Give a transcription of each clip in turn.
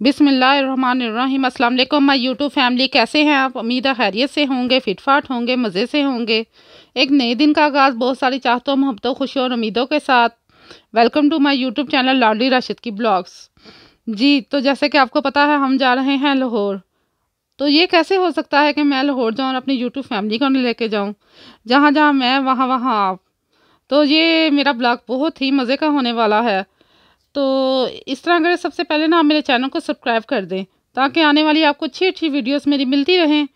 बिसमीम वालेकुम my YouTube family. कैसे हैं आप? उम्मीद खैरियत से होंगे, फिटफाट होंगे, मज़े से होंगे। एक नए दिन का आगाज़, बहुत सारी चाहतों, मोहब्बतों, खुशियों और उम्मीदों के साथ। Welcome to my YouTube channel Ladli Rashid की ब्लॉग्स जी तो जैसे कि आपको पता है, हम जा रहे हैं लाहौर। तो ये कैसे हो सकता है कि मैं लाहौर जाऊँ और अपनी यूट्यूब फैमिली को लेके जाऊँ? जहाँ जहाँ मैं वहाँ वहाँ आप। तो ये मेरा ब्लॉग बहुत ही मज़े का होने वाला है। तो इस तरह अगर सबसे पहले ना आप मेरे चैनल को सब्सक्राइब कर दें, ताकि आने वाली आपको अच्छी अच्छी वीडियोस मेरी मिलती रहें।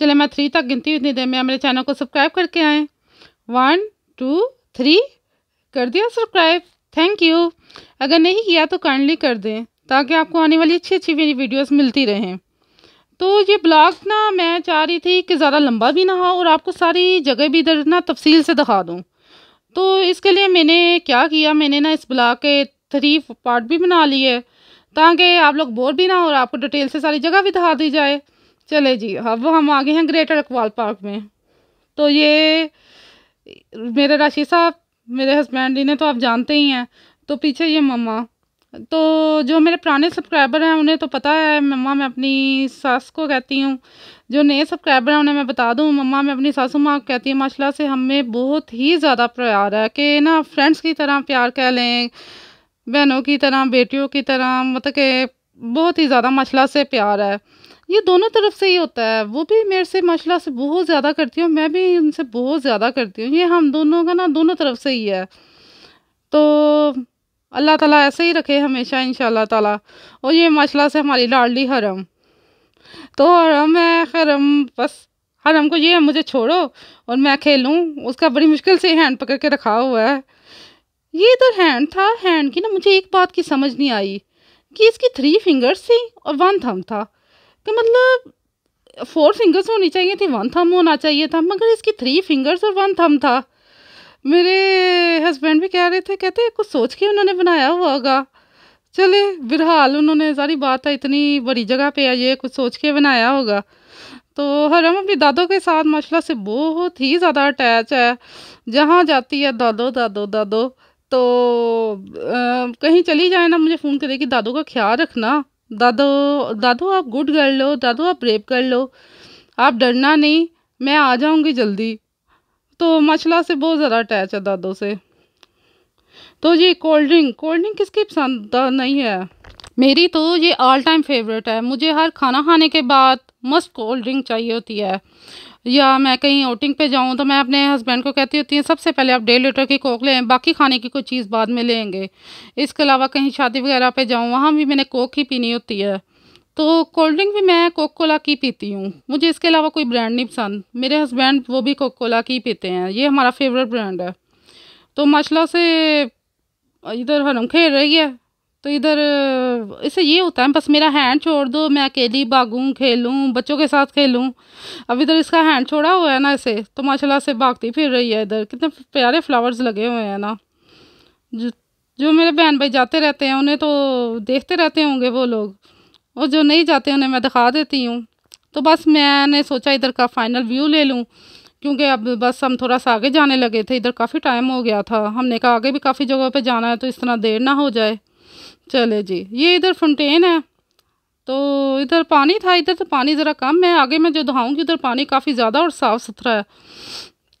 चले मैं थ्री तक गिनती हुई देर में मेरे चैनल को सब्सक्राइब करके आएँ। वन, टू, थ्री, कर दिया सब्सक्राइब। Thank you. अगर नहीं किया तो काइंडली कर दें, ताकि आपको आने वाली अच्छी अच्छी मेरी वीडियोस मिलती रहें। तो ये ब्लॉग ना मैं चाह रही थी कि ज़्यादा लंबा भी ना हो और आपको सारी जगह भी इधर ना तफसील से दिखा दूँ। तो इसके लिए मैंने क्या किया? मैंने ना इस ब्लॉग के थ्री पार्ट भी बना लिए, ताकि आप लोग बोर भी ना हो और आपको डिटेल से सारी जगह भी दिखा दी जाए। चले जी, अब हम आ गए हैं ग्रेटर अकवाल पार्क में। तो ये मेरे राशि साहब, मेरे हस्बैंड इन्हें तो आप जानते ही हैं। तो पीछे ये मम्मा। तो जो मेरे पुराने सब्सक्राइबर हैं, उन्हें तो पता है, मम्मा मैं अपनी सास को कहती हूँ। जो नए सब्सक्राइबर हैं, उन्हें मैं बता दूँ, मम्मा मैं अपनी सासू माँ को कहती हूँ, माशाल्लाह से हमें बहुत ही ज़्यादा प्यार है, कि ना फ्रेंड्स की तरह प्यार कह लें बहनों की तरह, बेटियों की तरह मतलब कि बहुत ही ज़्यादा माशाल्लाह से प्यार है। ये दोनों तरफ़ से ही होता है। वो भी मेरे से माशाल्लाह से बहुत ज़्यादा करती हूँ मैं भी उनसे बहुत ज़्यादा करती हूँ। ये हम दोनों का ना दोनों तरफ़ से ही है। तो अल्लाह ताला ऐसे ही रखे हमेशा इन ताला। और ये माशाल्लाह से हमारी लाडली हरम। तो हरम है, हरम बस। हरम को ये मुझे छोड़ो और मैं खेलूँ। उसका बड़ी मुश्किल से हैंड पकड़ के रखा हुआ है। ये इधर हैंड था, हैंड की ना मुझे एक बात की समझ नहीं आई, कि इसकी थ्री फिंगर्स थी और वन थम था। कि मतलब फोर फिंगर्स होनी चाहिए थी वन थम होना चाहिए था, मगर इसकी थ्री फिंगर्स और वन थम था। मेरे हस्बैंड भी कह रहे थे, कहते कुछ सोच के उन्होंने बनाया हुआ होगा। चले बिरहाल उन्होंने सारी बात है इतनी बड़ी जगह पे है, कुछ सोच के बनाया होगा। तो हरम अपनी दादों के साथ, माशाल्लाह से बहुत ही ज़्यादा अटैच है। जहाँ जाती है, दादो दादो दादो। तो आ, कहीं चली जाए ना मुझे फ़ोन करेगी दादू का ख्याल रखना। दादो दादू आप गुड कर लो दादू आप रेप कर लो। आप डरना नहीं मैं आ जाऊँगी जल्दी। तो मछला से बहुत ज़्यादा अटैच है दादो से। तो ये कोल्ड ड्रिंक कोल्ड ड्रिंक किसकी पसंद नहीं है? मेरी तो ये ऑल टाइम फेवरेट है। मुझे हर खाना खाने के बाद मस्त कोल्ड ड्रिंक चाहिए होती है। या मैं कहीं आउटिंग पे जाऊँ तो मैं अपने हस्बैंड को कहती होती हूँ, सबसे पहले आप डेढ़ लीटर की कोक लें, बाकी खाने की कोई चीज़ बाद में लेंगे। इसके अलावा कहीं शादी वगैरह पे जाऊँ, वहाँ भी मैंने कोक ही पीनी होती है। तो कोल्ड ड्रिंक भी मैं कोक कोला की पीती हूँ। मुझे इसके अलावा कोई ब्रांड नहीं पसंद। मेरे हस्बैंड वो भी कोक कोला की पीते हैं। ये हमारा फेवरेट ब्रांड है। तो माशला से इधर हरम खेल रही है। तो इधर, इससे ये होता है, बस मेरा हैंड छोड़ दो, मैं अकेली भागूँ, खेलूँ, बच्चों के साथ खेलूँ। अब इधर इसका हैंड छोड़ा हुआ है ना इसे तो माशाल्लाह से भागती फिर रही है इधर। कितने प्यारे फ्लावर्स लगे हुए हैं ना। जो जो मेरे बहन भाई जाते रहते हैं, उन्हें तो देखते रहते होंगे वो लोग। और जो नहीं जाते, उन्हें मैं दिखा देती हूँ। तो बस मैंने सोचा इधर का फाइनल व्यू ले लूँ, क्योंकि अब बस हम थोड़ा सा आगे जाने लगे थे। इधर काफ़ी टाइम हो गया था। हमने कहा आगे भी काफ़ी जगहों पे जाना है तो इस तरह देर ना हो जाए। चले जी। ये इधर फंटेन है तो इधर पानी था, इधर तो पानी ज़रा कम है। आगे मैं जो दहाऊँगी उधर पानी काफ़ी ज़्यादा और साफ़ सुथरा है।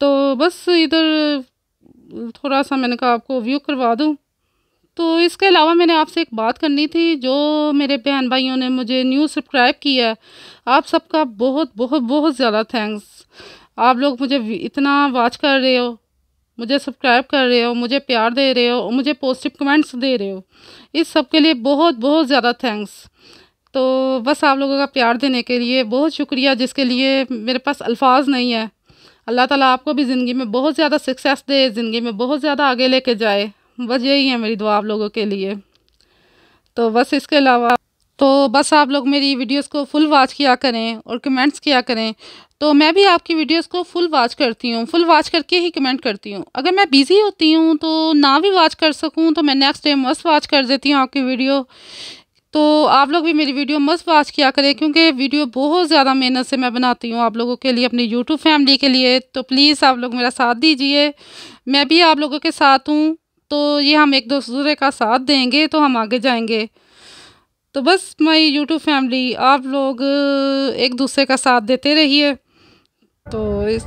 तो बस इधर थोड़ा सा मैंने कहा आपको व्यू करवा दूँ। तो इसके अलावा मैंने आपसे एक बात करनी थी, जो मेरे बहन भाइयों ने मुझे न्यू सब्सक्राइब किया है। आप सबका बहुत बहुत बहुत ज़्यादा थैंक्स आप लोग मुझे इतना वाच कर रहे हो। मुझे सब्सक्राइब कर रहे हो, मुझे प्यार दे रहे हो और मुझे पॉजिटिव कमेंट्स दे रहे हो। इस सब के लिए बहुत बहुत ज़्यादा थैंक्स तो बस आप लोगों का प्यार देने के लिए बहुत शुक्रिया, जिसके लिए मेरे पास अल्फाज नहीं है। अल्लाह ताला आपको भी ज़िंदगी में बहुत ज़्यादा सक्सेस दे, ज़िंदगी में बहुत ज़्यादा आगे लेके जाए। बस यही है मेरी दुआ आप लोगों के लिए। तो बस इसके अलावा तो बस आप लोग मेरी वीडियोस को फुल वॉच किया करें और कमेंट्स किया करें। तो मैं भी आपकी वीडियोस को फुल वॉच करती हूँ फुल वॉच करके ही कमेंट करती हूँ। अगर मैं बिज़ी होती हूँ तो ना भी वॉच कर सकूँ तो मैं नेक्स्ट डे मस्त वॉच कर देती हूँ आपकी वीडियो। तो आप लोग भी मेरी वीडियो मस्त वॉच किया करें, क्योंकि वीडियो बहुत ज़्यादा मेहनत से मैं बनाती हूँ आप लोगों के लिए, अपनी यूट्यूब फैमिली के लिए। तो प्लीज़ आप लोग मेरा साथ दीजिए। मैं भी आप लोगों के साथ हूँ तो ये हम एक दूसरे का साथ देंगे तो हम आगे जाएँगे। तो बस माई यूट्यूब फैमिली, आप लोग एक दूसरे का साथ देते रहिए। तो इस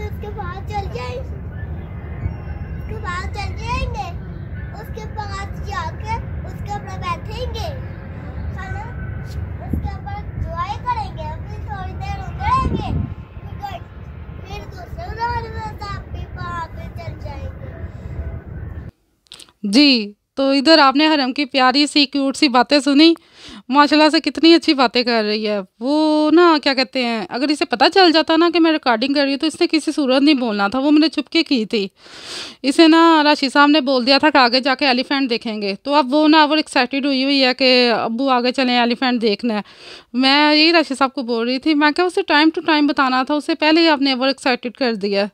उसके पास चल जाएँगे। उसके पास जाके, उसके ऊपर बैठेंगे खाना उसके ऊपर दुआएँ करेंगे फिर थोड़ी देर उतरेंगे फिर फिर दूसरे उदाहरण में पास चल जाएँगे जी तो इधर आपने हरम की प्यारी सी क्यूट सी बातें सुनी। माशाल्लाह से कितनी अच्छी बातें कर रही है। वो ना, क्या कहते हैं, अगर इसे पता चल जाता ना कि मैं रिकॉर्डिंग कर रही हूँ तो इसने किसी सूरत नहीं बोलना था, वो मैंने चुपके की थी। इसे ना राशि साहब ने बोल दिया था कि आगे जाके एलिफेंट देखेंगे। तो अब वो ना, वो एक्साइटेड हुई हुई है कि अबू आगे चलें, एलिफेंट देखना है। मैं यही राशि साहब को बोल रही थी, मैं क्या उसे टाइम टू टाइम बताना था उससे पहले ही आपने वो एक्साइटेड कर दिया।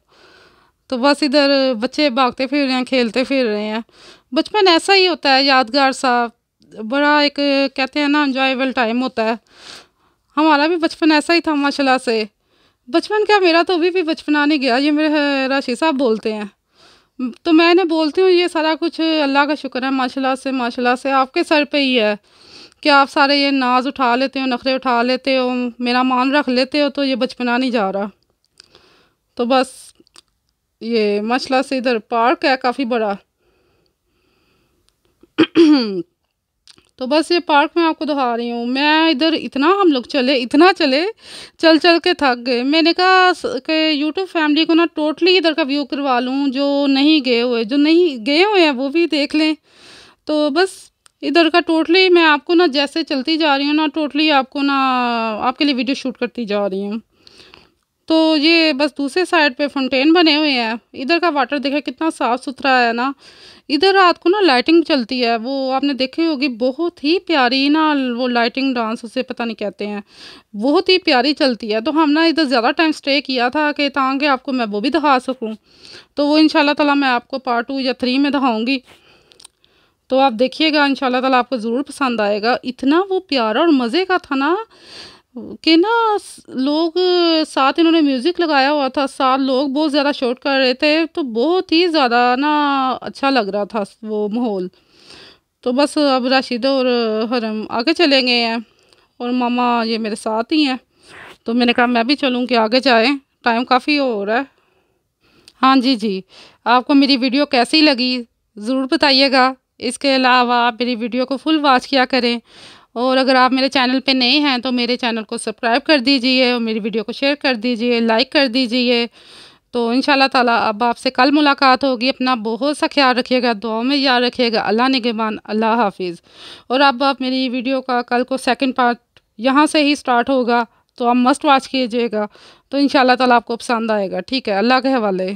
तो बस इधर बच्चे भागते फिर रहे हैं, खेलते फिर रहे हैं। बचपन ऐसा ही होता है, यादगार सा, बड़ा एक कहते हैं ना इंजॉयबल टाइम होता है। हमारा भी बचपन ऐसा ही था, माशाल्लाह से। बचपन क्या, मेरा तो अभी भी बचपना नहीं गया, ये मेरे राशि साहब बोलते हैं। तो मैंने बोलती हूँ, ये सारा कुछ अल्लाह का शुक्र है, माशाल्लाह से माशाल्लाह से, आपके सर पे ही है कि आप सारे ये नाज उठा लेते हो, नखरे उठा लेते हो, मेरा मान रख लेते हो तो ये बचपना नहीं जा रहा। तो बस ये मछला से इधर पार्क है काफ़ी बड़ा। तो बस ये पार्क में आपको दिखा रही हूँ। मैं इधर इतना हम लोग चले, इतना चले, चल चल के थक गए। मैंने कहा कि यूट्यूब फैमिली को ना टोटली इधर का व्यू करवा लूँ, जो नहीं गए हुए, जो नहीं गए हुए हैं, वो भी देख लें। तो बस इधर का टोटली मैं आपको ना जैसे चलती जा रही हूँ ना टोटली आपको ना, आपके लिए वीडियो शूट करती जा रही हूँ। तो ये बस दूसरे साइड पे फाउंटेन बने हुए हैं। इधर का वाटर देखा कितना साफ़ सुथरा है ना। इधर रात को ना लाइटिंग चलती है। वो आपने देखी होगी, बहुत ही प्यारी ना वो लाइटिंग डांस उसे पता नहीं कहते हैं। बहुत ही प्यारी चलती है। तो हम ना इधर ज़्यादा टाइम स्टे किया था कि ताकि आपको मैं वो भी दिखा सकूँ। तो वो इन ताला मैं आपको पार्ट टू या थ्री में दिखाऊँगी। तो आप देखिएगा इन ताला आपको ज़रूर पसंद आएगा। इतना वो प्यारा और मज़े का था ना। कि ना लोग, साथ इन्होंने म्यूज़िक लगाया हुआ था, साथ लोग बहुत ज़्यादा शूट कर रहे थे तो बहुत ही ज़्यादा ना अच्छा लग रहा था वो माहौल। तो बस अब राशिद और हरम आगे चले गए हैं, और मामा ये मेरे साथ ही हैं। तो मैंने कहा, मैं भी चलूँ कि आगे जाएँ टाइम काफ़ी हो रहा है। हाँ जी जी। आपको मेरी वीडियो कैसी लगी, ज़रूर बताइएगा। इसके अलावा आप मेरी वीडियो को फुल वॉच किया करें और अगर आप मेरे चैनल पे नए हैं तो मेरे चैनल को सब्सक्राइब कर दीजिए और मेरी वीडियो को शेयर कर दीजिए, लाइक कर दीजिए। तो इन ताला, अब आपसे कल मुलाकात होगी। अपना बहुत सा ख्याल रखिएगा दुआ में याद रखिएगा। अल्लाह निगेबान अल्लाह हाफिज़। और अब आप मेरी वीडियो का कल को सेकंड पार्ट यहाँ से ही स्टार्ट होगा तो आप मस्ट वॉच कीजिएगा। तो इन ताला आपको पसंद आएगा, ठीक है? अल्लाह के हवाले।